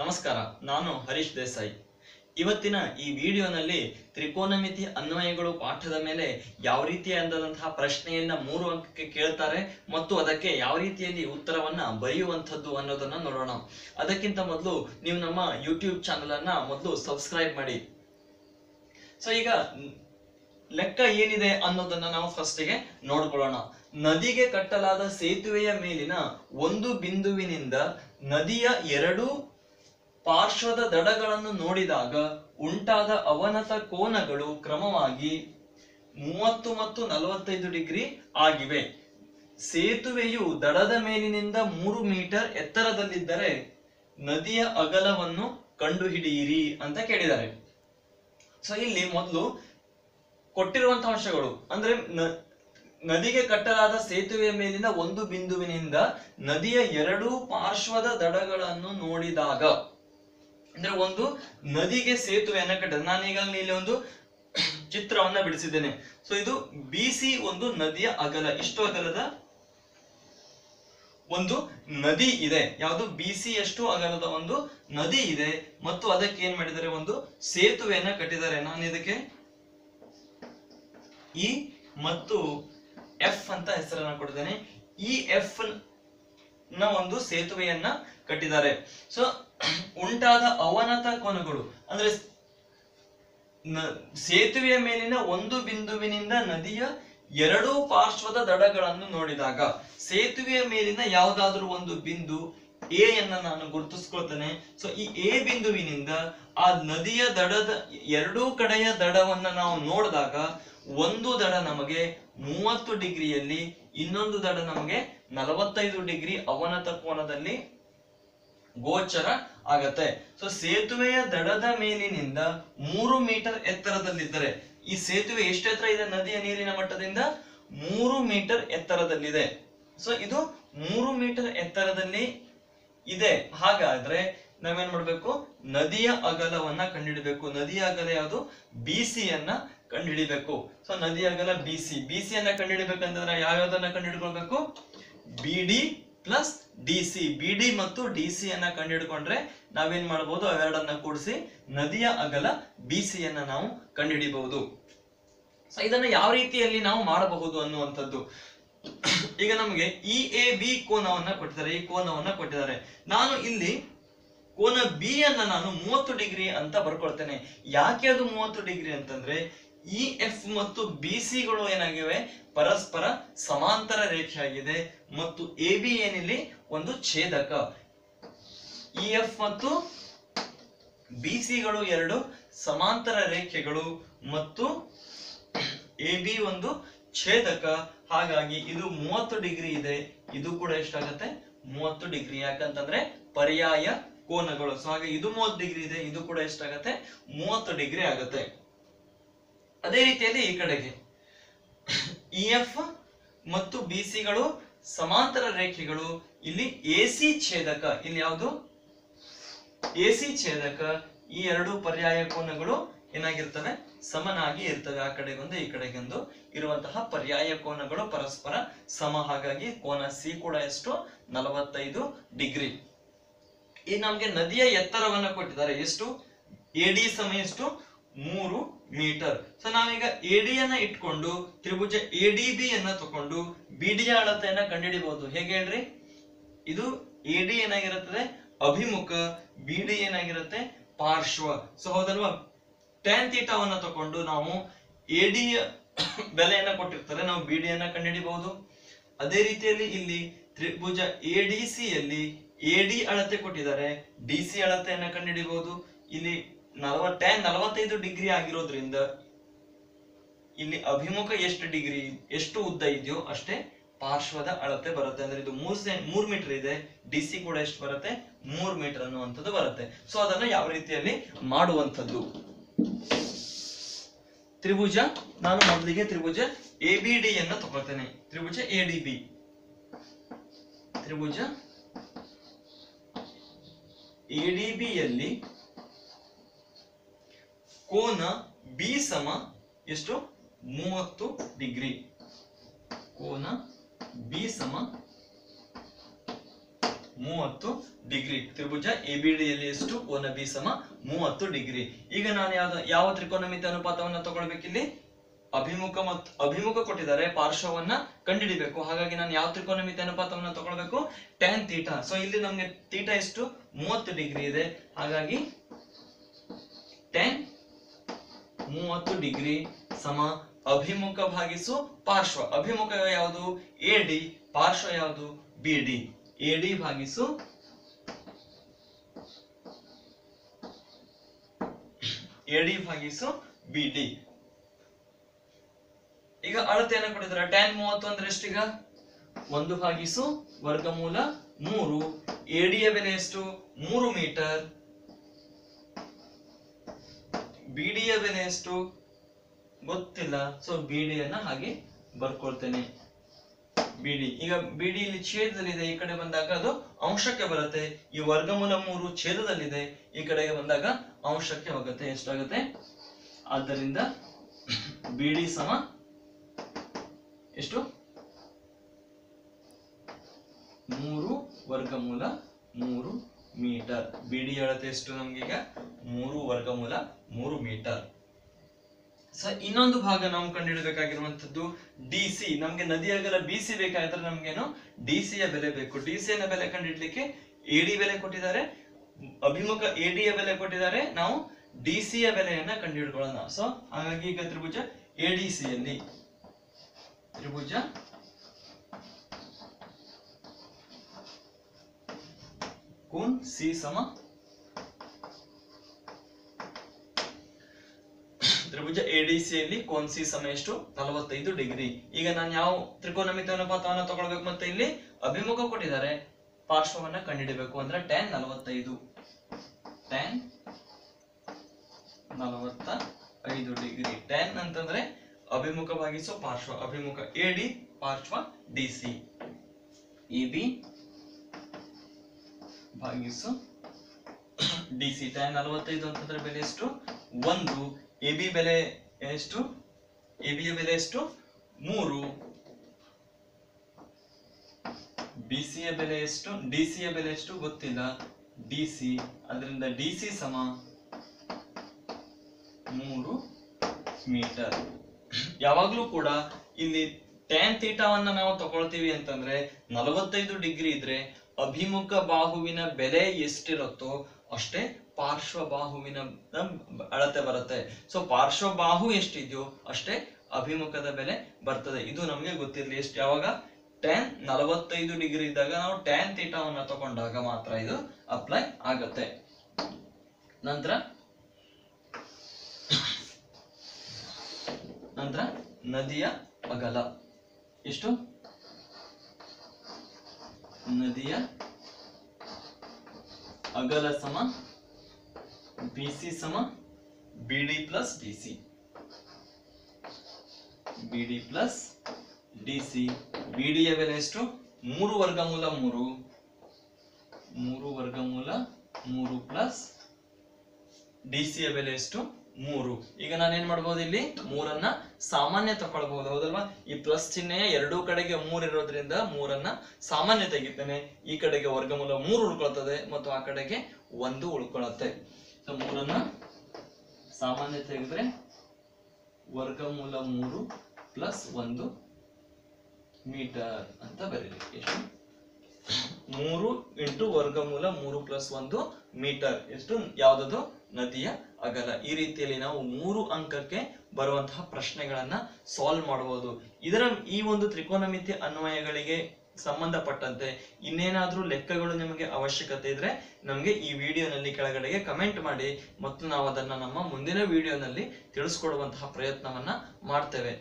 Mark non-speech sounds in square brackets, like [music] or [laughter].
ನಮಸ್ಕಾರ, ನಾನು ಹರೀಶ್ ದೇಸಾಯಿ. ಇವತ್ತಿನ ಈ ವಿಡಿಯೋನಲ್ಲಿ ತ್ರಿಕೋನಮಿತಿ ಅನ್ವಯಗಳು ಪಾಠದ ಮೇಲೆ ಯಾವ ರೀತಿಯಾದಂತಹ ಪ್ರಶ್ನೆಯನ್ನ ಮೂರು ಅಂಕಕ್ಕೆ ಕೇಳ್ತಾರೆ ಮತ್ತು ಅದಕ್ಕೆ ಯಾವ ರೀತಿಯಲ್ಲಿ ಉತ್ತರವನ್ನ ಬರೆಯುವಂಥದ್ದು ಅನ್ನೋದನ್ನ ನೋಡೋಣ. ಅದಕ್ಕಿಂತ ಮೊದಲು ನೀವು ನಮ್ಮ ಯೂಟ್ಯೂಬ್ ಚಾನಲ್ ಅನ್ನ ಮೊದಲು ಸಬ್ಸ್ಕ್ರೈಬ್ ಮಾಡಿ. ಸೊ ಈಗ ಲೆಕ್ಕ ಏನಿದೆ ಅನ್ನೋದನ್ನ ನಾವು ಫಸ್ಟಿಗೆ ನೋಡ್ಕೊಳ್ಳೋಣ. ನದಿಗೆ ಕಟ್ಟಲಾದ ಸೇತುವೆಯ ಮೇಲಿನ ಒಂದು ಬಿಂದುವಿನಿಂದ ನದಿಯ ಎರಡೂ ಪಾರ್ಶ್ವದ ದಡಗಳನ್ನು ನೋಡಿದಾಗ ಉಂಟಾದ ಅವನತ ಕೋನಗಳು ಕ್ರಮವಾಗಿ ಮೂವತ್ತು ಮತ್ತು ನಲವತ್ತೈದು ಡಿಗ್ರಿ ಆಗಿವೆ. ಸೇತುವೆಯು ದಡದ ಮೇಲಿನಿಂದ ಮೂರು ಮೀಟರ್ ಎತ್ತರದಲ್ಲಿದ್ದರೆ ನದಿಯ ಅಗಲವನ್ನು ಕಂಡುಹಿಡಿಯಿರಿ ಅಂತ ಕೇಳಿದ್ದಾರೆ. ಸೊ ಇಲ್ಲಿ ಮೊದಲು ಕೊಟ್ಟಿರುವಂತಹ ಅಂಶಗಳು, ಅಂದ್ರೆ ನದಿಗೆ ಕಟ್ಟಲಾದ ಸೇತುವೆಯ ಮೇಲಿನ ಒಂದು ಬಿಂದುವಿನಿಂದ ನದಿಯ ಎರಡೂ ಪಾರ್ಶ್ವದ ದಡಗಳನ್ನು ನೋಡಿದಾಗ ಅಂದ್ರೆ ಒಂದು ನದಿಗೆ ಸೇತುವೆಯನ್ನ ಕಟ್ಟದ ಈಗಾಗಲೇ ಇಲ್ಲಿ ಒಂದು ಚಿತ್ರವನ್ನ ಬಿಡಿಸಿದ್ದೇನೆ. ಸೊ ಇದು ಬಿಸಿ ಒಂದು ನದಿಯ ಅಗಲ, ಇಷ್ಟು ಅಗಲದ ಒಂದು ನದಿ ಇದೆ. ಯಾವುದು? ಬಿಸಿ ಎಷ್ಟು ಅಗಲದ ಒಂದು ನದಿ ಇದೆ. ಮತ್ತು ಅದಕ್ಕೆ ಏನ್ ಮಾಡಿದರೆ ಒಂದು ಸೇತುವೆಯನ್ನ ಕಟ್ಟಿದ್ದಾರೆ. ನಾನು ಇದಕ್ಕೆ ಇ ಮತ್ತು ಎಫ್ ಅಂತ ಹೆಸರನ್ನ ಕೊಟ್ಟಿದ್ದೇನೆ. ಇ ಎಫ್ ನ ಒಂದು ಸೇತುವೆಯನ್ನ ಕಟ್ಟಿದ್ದಾರೆ. ಸೊ [clears throat] ಉಂಟಾದ ಅವನತ ಕೋನಗಳು, ಅಂದ್ರೆ ಸೇತುವೆಯ ಮೇಲಿನ ಒಂದು ಬಿಂದುವಿನಿಂದ ನದಿಯ ಎರಡೂ ಪಾರ್ಶ್ವದ ದಡಗಳನ್ನು ನೋಡಿದಾಗ, ಸೇತುವೆಯ ಮೇಲಿನ ಯಾವುದಾದ್ರೂ ಒಂದು ಬಿಂದು ಎ ಅನ್ನ ನಾನು ಗುರುತಿಸ್ಕೊಳ್ತೇನೆ. ಸೊ ಈ ಎ ಬಿಂದುವಿನಿಂದ ಆ ನದಿಯ ದಡದ ಎರಡೂ ಕಡೆಯ ದಡವನ್ನ ನಾವು ನೋಡಿದಾಗ, ಒಂದು ದಡ ನಮಗೆ ಮೂವತ್ತು ಡಿಗ್ರಿಯಲ್ಲಿ ಇನ್ನೊಂದು ದಡ ನಮಗೆ ನಲವತ್ತೈದು ಡಿಗ್ರಿ ಅವನತ ಕೋನದಲ್ಲಿ ಗೋಚರ ಆಗತ್ತೆ. ಸೊ ಸೇತುವೆಯ ದಡದ ಮೇಲಿನಿಂದ ಮೂರು ಮೀಟರ್ ಎತ್ತರದಲ್ಲಿದ್ದರೆ, ಈ ಸೇತುವೆ ಎಷ್ಟು ಎತ್ತರ ಇದೆ? ನದಿಯ ನೀರಿನ ಮಟ್ಟದಿಂದ ಮೂರು ಮೀಟರ್ ಎತ್ತರದಲ್ಲಿದೆ. ಸೊ ಇದು ಮೂರು ಮೀಟರ್ ಎತ್ತರದಲ್ಲಿ ಇದೆ. ಹಾಗಾದ್ರೆ ನಾವೇನ್ ಮಾಡ್ಬೇಕು? ನದಿಯ ಅಗಲವನ್ನ ಕಂಡುಹಿಡಬೇಕು ನದಿಯ ಅಗಲ ಯಾವುದು? ಬಿ ಸಿಯನ್ನ ಕಂಡುಹಿಡಿಬೇಕು ಸೊ ನದಿಯ ಅಗಲ ಬಿ ಸಿ ಬಿ ಸಿಯನ್ನ ಕಂಡುಹಿಡಿಬೇಕಂತಂದ್ರೆ ಯಾವ್ಯಾವ್ದನ್ನ ಕಂಡುಹಿಡ್ಕೊಳ್ಬೇಕು B D plus D C B ಮತ್ತು ಡಿ ಸಿ ಅನ್ನ ಕಂಡುಹಿಡ್ಕೊಂಡ್ರೆ ನಾವೇನ್ ಮಾಡಬಹುದು ಅವೆರಡನ್ನ ಕೂಡಿಸಿ ನದಿಯ ಅಗಲ ಬಿ ಸಿ ಅನ್ನ ನಾವು ಕಂಡುಹಿಡಿಬಹುದು. ಸೊ ಇದನ್ನ ಯಾವ ರೀತಿಯಲ್ಲಿ ನಾವು ಮಾಡಬಹುದು ಅನ್ನುವಂಥದ್ದು. ಈಗ ನಮಗೆ ಇ ಎ ಬಿ ಕೋನವನ್ನ ಕೊಟ್ಟಿದ್ದಾರೆ. ಈ ಕೋನವನ್ನ ಕೊಟ್ಟಿದ್ದಾರೆ. ನಾನು ಇಲ್ಲಿ ಕೋನ ಬಿ ಅನ್ನ ನಾನು ಮೂವತ್ತು ಡಿಗ್ರಿ ಅಂತ ಬರ್ಕೊಳ್ತೇನೆ. ಯಾಕೆ ಅದು ಮೂವತ್ತು ಡಿಗ್ರಿ ಅಂತಂದ್ರೆ ಇ, ಎಫ್ ಮತ್ತು ಬಿ ಸಿಗಳು ಏನಾಗಿವೆ? ಪರಸ್ಪರ ಸಮಾಂತರ ರೇಖೆ ಆಗಿದೆ ಮತ್ತು ಎ, ಬಿ ಏನಿಲ್ಲಿ? ಒಂದು ಛೇದಕ. ಇ, ಎಫ್ ಮತ್ತು ಬಿ ಸಿಗಳು ಎರಡು ಸಮಾಂತರ ರೇಖೆಗಳು ಮತ್ತು ಎ, ಬಿ ಒಂದು ಛೇದಕ. ಹಾಗಾಗಿ ಇದು ಮೂವತ್ತು ಡಿಗ್ರಿ ಇದೆ. ಇದು ಕೂಡ ಎಷ್ಟಾಗತ್ತೆ? ಮೂವತ್ತು ಡಿಗ್ರಿ. ಯಾಕಂತಂದ್ರೆ ಪರ್ಯಾಯ ಕೋನಗಳು. ಸೊ ಹಾಗೆ ಇದು ಮೂವತ್ತು ಡಿಗ್ರಿ ಇದೆ. ಇದು ಕೂಡ ಎಷ್ಟಾಗತ್ತೆ? ಮೂವತ್ತು ಡಿಗ್ರಿ ಆಗತ್ತೆ. ಅದೇ ರೀತಿಯಲ್ಲಿ ಈ ಕಡೆಗೆ. ಇ ಎಫ್ ಮತ್ತು ಬಿ ಸಿಗಳು ಸಮಾಂತರ ರೇಖೆಗಳು. ಇಲ್ಲಿ ಎ ಸಿ ಛೇದಕ, ಇಲ್ಲಿ ಯಾವುದು? ಎ ಛೇದಕ. ಈ ಎರಡು ಪರ್ಯಾಯ ಕೋನಗಳು ಏನಾಗಿರ್ತವೆ? ಸಮನಾಗಿ ಇರ್ತವೆ. ಆ ಕಡೆಗೊಂದು, ಈ ಕಡೆಗೊಂದು ಇರುವಂತಹ ಪರ್ಯಾಯ ಕೋನಗಳು ಪರಸ್ಪರ ಸಮ. ಹಾಗಾಗಿ ಕೋನ ಸಿ ಕೂಡ ಎಷ್ಟು? ನಲವತ್ತೈದು ಡಿಗ್ರಿ. ಈ ನಮ್ಗೆ ನದಿಯ ಎತ್ತರವನ್ನು ಕೊಟ್ಟಿದ್ದಾರೆ. ಎಷ್ಟು? ಎಡಿ ಸಮ ಎಷ್ಟು? ಮೂರು ಮೀಟರ್. ಸೊ ನಾವೀಗ ಎ ಡಿ ಅನ್ನ ಇಟ್ಕೊಂಡು, ತ್ರಿಭುಜ ಎ ಡಿ ಬಿ ತಕೊಂಡು ಬಿ ಡಿ ಅಳತೆಯನ್ನ ಕಂಡುಹಿಡಿಬಹುದು. ಹೇಗೆ ಹೇಳ್ರಿ? ಇದು ಎ ಡಿ ಏನಾಗಿರುತ್ತದೆ? ಅಭಿಮುಖ ಬಿ ಡಿ ಏನಾಗಿರುತ್ತೆ? ಪಾರ್ಶ್ವ. ಸೊ ಹೌದಲ್ವಾ? ಟ್ಯಾನ್ ತೀಟವನ್ನ ತಕೊಂಡು ನಾವು ಎ ಡಿ ಬೆಲೆಯನ್ನ ಕೊಟ್ಟಿರ್ತಾರೆ. ನಾವು ಬಿ ಡಿ ಅನ್ನ ಕಂಡುಹಿಡಿಬಹುದು. ಅದೇ ರೀತಿಯಲ್ಲಿ ಇಲ್ಲಿ ತ್ರಿಭುಜ ಎ ಡಿ ಸಿ ಯಲ್ಲಿ ಎ ಡಿ ಅಳತೆ ಕೊಟ್ಟಿದ್ದಾರೆ. ಡಿ ಸಿ ಅಳತೆಯನ್ನ ಕಂಡುಹಿಡಿಬಹುದು. ಇಲ್ಲಿ ನಲವತ್ತ, ನಲವತ್ತೈದು ಡಿಗ್ರಿ ಆಗಿರೋದ್ರಿಂದ ಇಲ್ಲಿ ಅಭಿಮುಖ ಎಷ್ಟು ಡಿಗ್ರಿ, ಎಷ್ಟು ಉದ್ದ ಇದೆಯೋ ಅಷ್ಟೇ ಪಾರ್ಶ್ವದ ಅಳತೆ ಬರುತ್ತೆ. ಅಂದ್ರೆ ಇದು ಮೂರ್ ಸೆ, ಮೂರ್ ಮೀಟರ್ ಇದೆ, ಡಿ ಸಿ ಕೂಡ ಎಷ್ಟು ಬರುತ್ತೆ? ಮೂರ್ ಮೀಟರ್ ಅನ್ನುವಂಥದ್ದು ಬರುತ್ತೆ. ಸೊ ಅದನ್ನ ಯಾವ ರೀತಿಯಲ್ಲಿ ಮಾಡುವಂಥದ್ದು? ತ್ರಿಭುಜ, ನಾನು ಮೊದಲಿಗೆ ತ್ರಿಭುಜ ಎ ಬಿ ಡಿ ಅನ್ನ ತಗೊಳ್ತೇನೆ. ತ್ರಿಭುಜ ಎ ಡಿ ಬಿ ತ್ರಿಭುಜ ಎ ಡಿ ಬಿ ಯಲ್ಲಿ ಕೋನ ಬಿ ಸಮ ಎಷ್ಟು? ಮೂವತ್ತು ಡಿಗ್ರಿ. ಕೋನ ಬಿ ಸಮ ಮೂವತ್ತು ಡಿಗ್ರಿ. ತ್ರಿಭುಜ ಎ ಬಿ ಡಿಯಲ್ಲಿ ಎಷ್ಟು? ಕೋನ ಬಿ ಸಮ ಮೂವತ್ತು ಡಿಗ್ರಿ. ಈಗ ನಾನು ಯಾವ ಯಾವ ತ್ರಿಕೋನಮಿತಿ ಅನುಪಾತವನ್ನ ತಗೊಳ್ಬೇಕಿಲ್ಲಿ? ಅಭಿಮುಖ ಮತ್ತು ಅಭಿಮುಖ ಕೊಟ್ಟಿದ್ದಾರೆ. ಪಾರ್ಶ್ವವನ್ನ ಕಂಡುಹಿಡಿಬೇಕು ಹಾಗಾಗಿ ನಾನು ಯಾವ ತ್ರಿಕೋನಮಿತಿ ಅನುಪಾತವನ್ನ ತಗೊಳ್ಬೇಕು? ಟ್ಯಾನ್ ತೀಟಾ ಸೊ ಇಲ್ಲಿ ನಮ್ಗೆ ತೀಟಾ ಎಷ್ಟು? ಮೂವತ್ತು ಡಿಗ್ರಿ ಇದೆ. ಹಾಗಾಗಿ ಟ್ಯಾನ್ ಮೂವತ್ತು ಡಿಗ್ರಿ ಸಮ ಅಭಿಮುಖ ಭಾಗಿಸು ಪಾರ್ಶ್ವ. ಅಭಿಮುಖ ಯಾವುದು? A D. ಪಾರ್ಶ್ವ ಯಾವುದು? B D. ಎ ಡಿ ಭಾಗಿಸು. ಎ ಡಿ ಭಾಗಿಸು ಬಿ ಡಿ. ಈಗ ಅಳತೆಯನ್ನ ಕೊಟ್ಟಿದ್ದಾರೆ ಟ್ಯಾನ್ ಮೂವತ್ತು ಅಂದ್ರೆ ಎಷ್ಟೀಗ? ಒಂದು ಭಾಗಿಸು ವರ್ಗಮೂಲ ಮೂರು. ಎಡಿಯ ಬೆಲೆ ಎಷ್ಟು? ಮೂರು ಮೀಟರ್. ಬಿಡಿಯ ಬೆಲೆ ಎಷ್ಟು ಗೊತ್ತಿಲ್ಲ. ಸೊ ಬಿಡಿಯನ್ನ ಹಾಗೆ ಬರ್ಕೊಳ್ತೇನೆ. ಬಿಡಿ. ಈಗ ಬಿಡಿ ಇಲ್ಲಿ ಛೇದದಲ್ಲಿದೆ, ಈ ಕಡೆ ಬಂದಾಗ ಅದು ಅಂಶಕ್ಕೆ ಬರುತ್ತೆ. ಈ ವರ್ಗಮೂಲ ಮೂರು ಛೇದದಲ್ಲಿದೆ, ಈ ಕಡೆಗೆ ಬಂದಾಗ ಅಂಶಕ್ಕೆ ಹೋಗುತ್ತೆ. ಎಷ್ಟಾಗುತ್ತೆ? ಆದ್ದರಿಂದ ಬಿಡಿ ಸಮ ಎಷ್ಟು? ಮೂರು ವರ್ಗಮೂಲ ಮೂರು ಮೀಟರ್. ಬಿಡಿ ಅಳತೆ ಎಷ್ಟು ನಮ್ಗೀಗ? ಮೂರು ವರ್ಗಮೂಲ ಮೂರು ಮೀಟರ್. ಸೊ ಇನ್ನೊಂದು ಭಾಗ ನಾವು ಕಂಡುಹಿಡಬೇಕಾಗಿರುವಂತದ್ದು ಡಿ ಸಿ ನಮ್ಗೆ ನದಿ ಅಗಲ ಬಿ ಸಿ ಬೇಕಾದ್ರೆ ನಮ್ಗೇನು ಡಿ ಯ ಬೆಲೆ ಬೇಕು. ಡಿ ನ ಬೆಲೆ ಕಂಡಿಡ್ಲಿಕ್ಕೆ ಎಡಿ ಬೆಲೆ ಕೊಟ್ಟಿದ್ದಾರೆ. ಅಭಿಮುಖ ಎಡಿ ಯ ಬೆಲೆ ಕೊಟ್ಟಿದ್ದಾರೆ. ನಾವು ಡಿ ಯ ಬೆಲೆಯನ್ನ ಕಂಡುಹಿಡ್ಕೊಳ್ಳೋಣ. ಸೊ ಹಾಗಾಗಿ ಈಗ ತ್ರಿಭುಜ ಎಡಿಸಿ ಯಲ್ಲಿ. ತ್ರಿಭುಜ ಕೋನ್ ಸಿ ಸಮ ತ್ರಿಭುಜ ಎಡಿಸಿ ಯಲ್ಲಿ ಕೋನ್ ಸಿ ಸಮ ಎಷ್ಟು? ನಲವತ್ತೈದು ಡಿಗ್ರಿ. ಈಗ ನಾನು ಯಾವ ತ್ರಿಕೋನಮಿತಿ ಅನುಪಾತವನ್ನು ತಗೊಳ್ಬೇಕು ಮತ್ತೆ ಇಲ್ಲಿ? ಅಭಿಮುಖ ಕೊಟ್ಟಿದ್ದಾರೆ. ಪಾರ್ಶ್ವವನ್ನ ಕಂಡುಹಿಡಬೇಕು ಅಂದ್ರೆ ಟ್ಯಾನ್ ನಲವತ್ತೈದು. ಟ್ಯಾನ್ ನಲವತ್ತ ಐದು ಡಿಗ್ರಿ. ಟ್ಯಾನ್ ಅಂತಂದ್ರೆ ಅಭಿಮುಖ ಭಾಗಿಸೋ ಪಾರ್ಶ್ವ. ಅಭಿಮುಖ ಎಡಿ ಪಾರ್ಶ್ವ ಡಿ ಸಿ ಎ ಬಿ ಭಾಗಿಸು ಡಿ ಸಿ ಟ್ಯಾನ್ ನಲವತ್ತೈದು ಅಂತಂದ್ರೆ ಬೆಲೆ ಎಷ್ಟು? ಒಂದು. ಎ ಬಿ ಬೆಲೆ ಎಷ್ಟು? ಎ ಬಿಯ ಬೆಲೆ ಎಷ್ಟು? ಮೂರು. ಬಿ ಯ ಬೆಲೆ ಎಷ್ಟು? ಡಿ ಯ ಬೆಲೆ ಎಷ್ಟು ಗೊತ್ತಿಲ್ಲ. ಡಿ ಸಿ ಅದರಿಂದ ಡಿ ಸಿ ಸಮ ಮೂರು ಮೀಟರ್. ಯಾವಾಗ್ಲೂ ಕೂಡ ಇಲ್ಲಿ ಟ್ಯಾನ್ ತೀಟಾವನ್ನ ನಾವು ತಗೊಳ್ತೀವಿ ಅಂತಂದ್ರೆ ನಲವತ್ತೈದು ಡಿಗ್ರಿ ಇದ್ರೆ ಅಭಿಮುಖ ಬಾಹುವಿನ ಬೆಲೆ ಎಷ್ಟಿರುತ್ತೋ ಅಷ್ಟೇ ಪಾರ್ಶ್ವ ಬಾಹುವಿನ ಅಳತೆ ಬರುತ್ತೆ. ಸೊ ಪಾರ್ಶ್ವಬಾಹು ಎಷ್ಟಿದೆಯೋ ಅಷ್ಟೇ ಅಭಿಮುಖದ ಬೆಲೆ ಬರ್ತದೆ. ಇದು ನಮಗೆ ಗೊತ್ತಿರಲಿ ಎಷ್ಟು. ಯಾವಾಗ? ಟ್ಯಾನ್ ನಲವತ್ತೈದು ಡಿಗ್ರಿ ಇದ್ದಾಗ ನಾವು ಟ್ಯಾನ್ ತೀಟವನ್ನು ತಗೊಂಡಾಗ ಮಾತ್ರ ಇದು ಅಪ್ಲೈ ಆಗತ್ತೆ. ನಂತರ ನಂತರ ನದಿಯ ಅಗಲ. ಎಷ್ಟು? ನದಿಯ ಅಗಲ ಸಮ ಸಿ ಸಮ BD plus D C B plus D C ಬೆಲೆ ಎಷ್ಟು? ಮೂರು ವರ್ಗಮೂಲ ಮೂರು. ಮೂರು ವರ್ಗಮೂಲ ಮೂರು ಪ್ಲಸ್ ಡಿ ಯ ಬೆಲೆ ಎಷ್ಟು? ಮೂರು. ಈಗ ನಾನೇನ್ ಮಾಡ್ಬೋದು ಇಲ್ಲಿ? ಮೂರನ್ನ ಸಾಮಾನ್ಯ ತಗೊಳ್ಬಹುದು ಹೌದಲ್ವಾ? ಈ ಪ್ಲಸ್ ಚಿಹ್ನೆಯ ಎರಡೂ ಕಡೆಗೆ ಮೂರು ಇರೋದ್ರಿಂದ ಮೂರನ್ನ ಸಾಮಾನ್ಯ ತೆಗಿತೇನೆ. ಈ ಕಡೆಗೆ ವರ್ಗಮೂಲ ಮೂರು ಉಳ್ಕೊಳ್ತದೆ, ಮತ್ತು ಆ ಕಡೆಗೆ ಒಂದು ಉಳ್ಕೊಳತ್ತೆ. ಸೊ ಮೂರನ್ನ ಸಾಮಾನ್ಯ ತೆಗೆದ್ರೆ ವರ್ಗಮೂಲ ಮೂರು ಪ್ಲಸ್ ಒಂದು ಮೀಟರ್ ಅಂತ ಬರೀರಿ. ಎಷ್ಟು? ಮೂರು ಇಂಟು ವರ್ಗಮೂಲ ಮೂರು ಪ್ಲಸ್ ಒಂದು ಮೀಟರ್. ಎಷ್ಟು? ಯಾವ್ದದು? ನದಿಯ ಅಗಲ. ಈ ರೀತಿಯಲ್ಲಿ ನಾವು ಮೂರು ಅಂಕಕ್ಕೆ ಬರುವಂತಹ ಪ್ರಶ್ನೆಗಳನ್ನ ಸಾಲ್ವ್ ಮಾಡಬಹುದು ಇದರ ಈ ಒಂದು ತ್ರಿಕೋನಮಿತಿ ಅನ್ವಯಗಳಿಗೆ ಸಂಬಂಧಪಟ್ಟಂತೆ ಇನ್ನೇನಾದ್ರೂ ಲೆಕ್ಕಗಳು ನಿಮಗೆ ಅವಶ್ಯಕತೆ ಇದ್ರೆ ನಮಗೆ ಈ ವಿಡಿಯೋನಲ್ಲಿ ಕೆಳಗಡೆಗೆ ಕಮೆಂಟ್ ಮಾಡಿ ಮತ್ತು ನಾವು ಅದನ್ನ ನಮ್ಮ ಮುಂದಿನ ವಿಡಿಯೋನಲ್ಲಿ ತಿಳಿಸ್ಕೊಡುವಂತಹ ಪ್ರಯತ್ನವನ್ನ ಮಾಡ್ತೇವೆ.